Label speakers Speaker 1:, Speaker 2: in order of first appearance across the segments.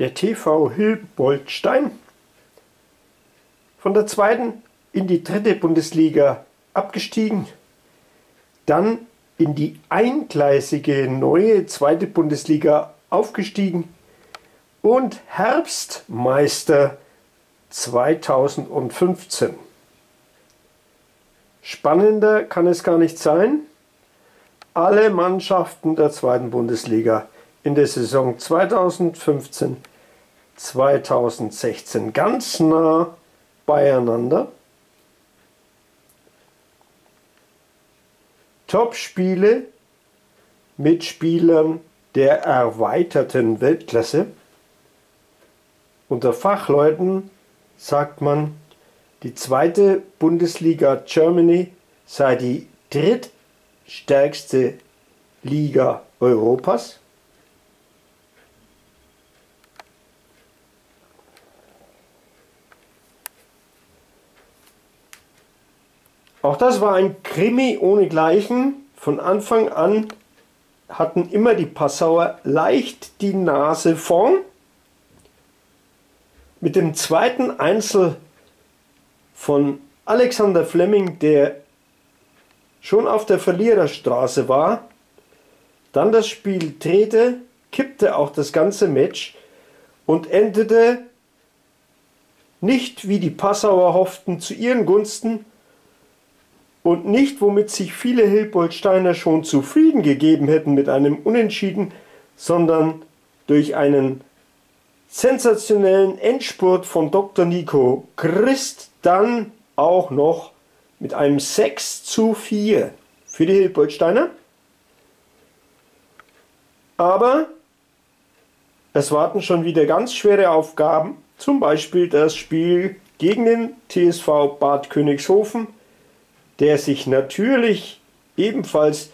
Speaker 1: der TV Hilboldstein. Von der zweiten in die dritte Bundesliga abgestiegen, dann in die eingleisige neue zweite Bundesliga aufgestiegen und Herbstmeister 2015. Spannender kann es gar nicht sein. Alle Mannschaften der zweiten Bundesliga in der Saison 2015-2016 ganz nah beieinander. Top-Spiele mit Spielern der erweiterten Weltklasse. Unter Fachleuten sagt man, die zweite Bundesliga Germany sei die drittstärkste Liga Europas. Auch das war ein Krimi ohnegleichen. Von Anfang an hatten immer die Passauer leicht die Nase vorn. Mit dem zweiten Einzel von Alexander Fleming, der schon auf der Verliererstraße war, dann das Spiel drehte, kippte auch das ganze Match und endete nicht wie die Passauer hofften zu ihren Gunsten, und nicht, womit sich viele Hilboldsteiner schon zufrieden gegeben hätten mit einem Unentschieden, sondern durch einen sensationellen Endspurt von Dr. Nico Christ dann auch noch mit einem 6 zu 4 für die Hilboldsteiner. Aber es warten schon wieder ganz schwere Aufgaben, zum Beispiel das Spiel gegen den TSV Bad Königshofen der sich natürlich ebenfalls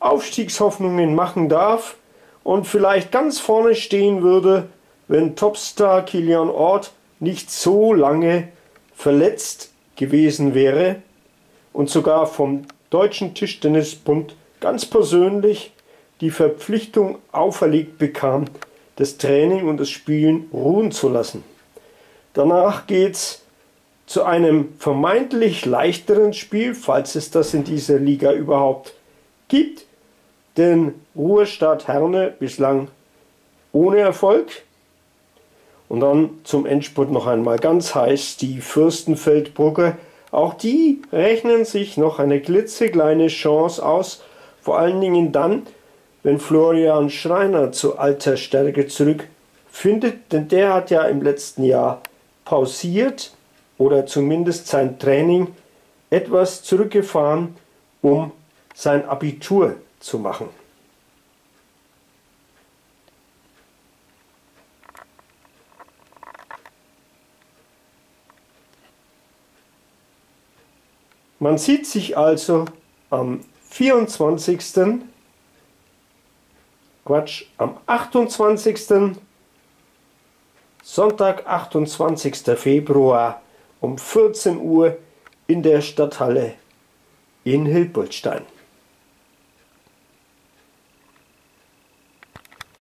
Speaker 1: Aufstiegshoffnungen machen darf und vielleicht ganz vorne stehen würde, wenn Topstar Kilian Ort nicht so lange verletzt gewesen wäre und sogar vom Deutschen Tischtennisbund ganz persönlich die Verpflichtung auferlegt bekam, das Training und das Spielen ruhen zu lassen. Danach geht's zu einem vermeintlich leichteren Spiel, falls es das in dieser Liga überhaupt gibt. Denn Ruhestadt Herne bislang ohne Erfolg. Und dann zum Endspurt noch einmal ganz heiß die Fürstenfeldbrücke. Auch die rechnen sich noch eine klitzekleine Chance aus, vor allen Dingen dann, wenn Florian Schreiner zu alter Stärke zurückfindet, denn der hat ja im letzten Jahr pausiert oder zumindest sein Training etwas zurückgefahren, um sein Abitur zu machen. Man sieht sich also am 24. Quatsch, am 28. Sonntag, 28. Februar um 14 Uhr in der Stadthalle in Hilpoltstein.